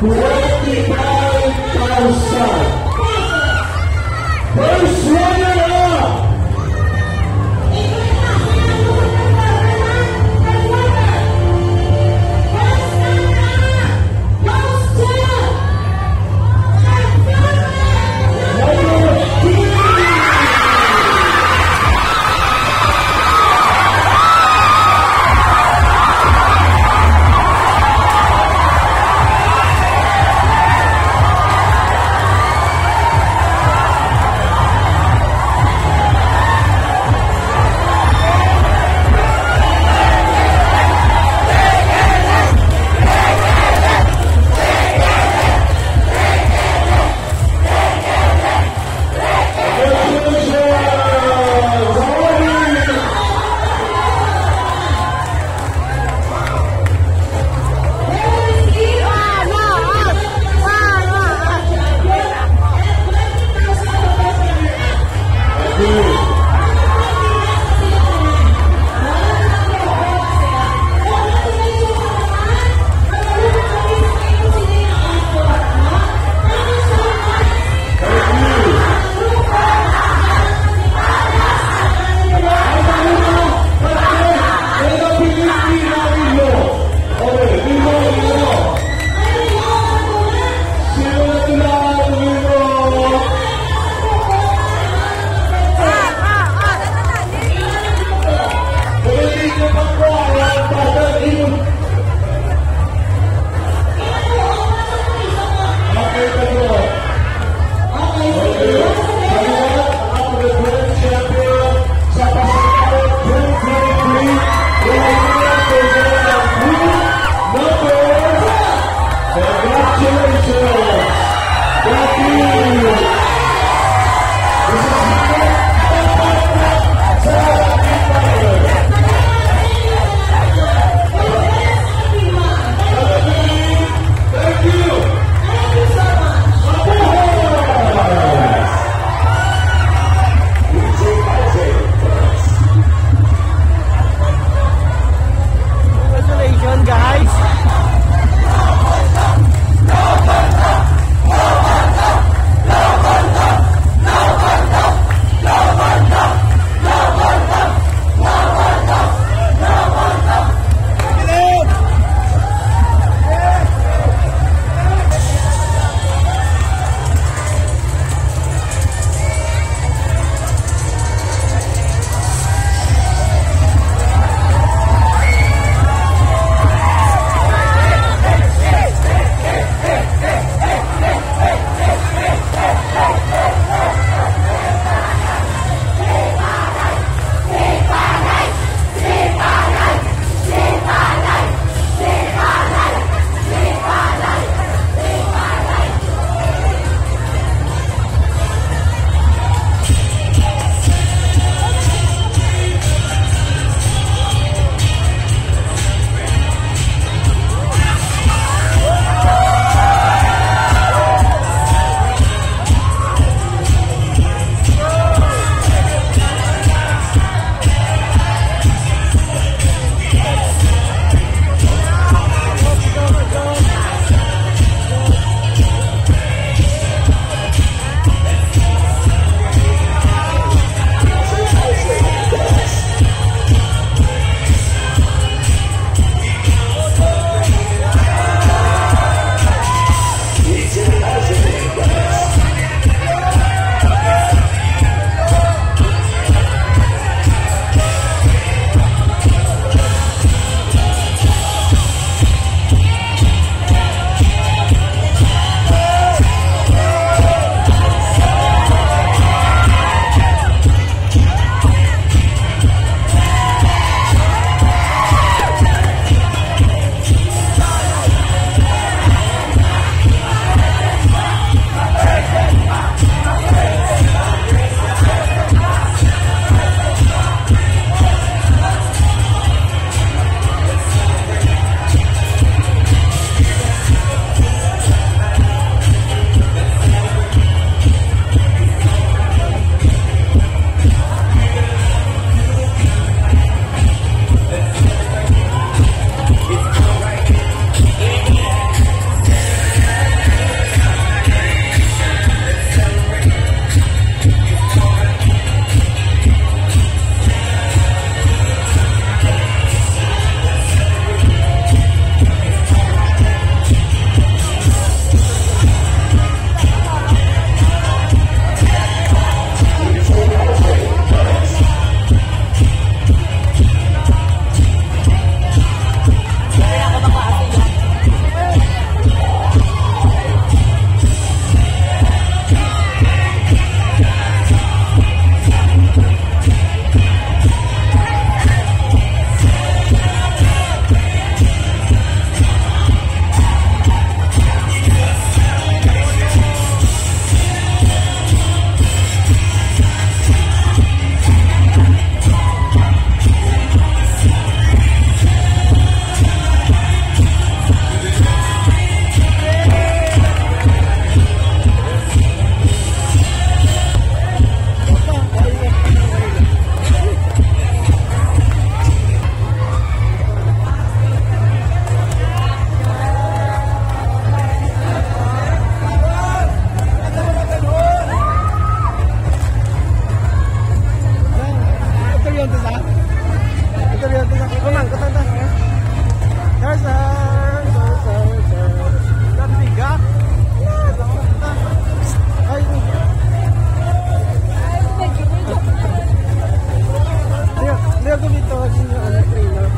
25,000. bago dito yung ano, trainer.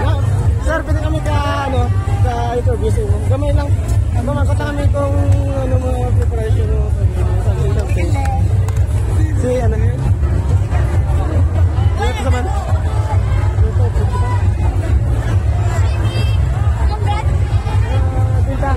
Wow. Sir, pwede kami ka, ano, sa interview sa inyo. Gamay lang, ano, makata kami kung ano mo preparation mo sa inyo. Sa Si, ano, ano, ito naman. Tinta.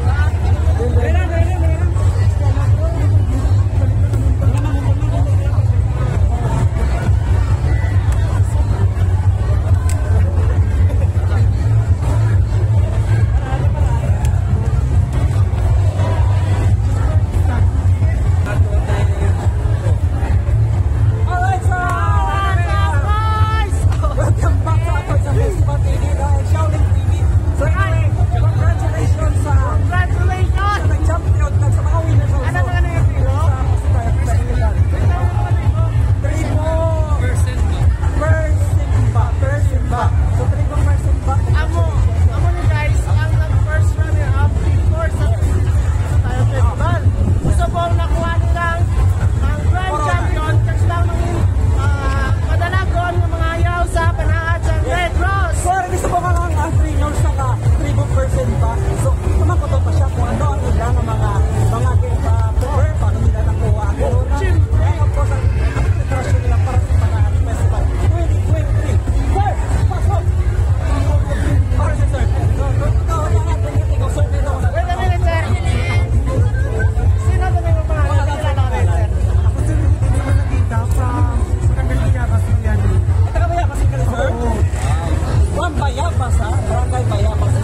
Payapas, ¿ah? Barangay Payapas.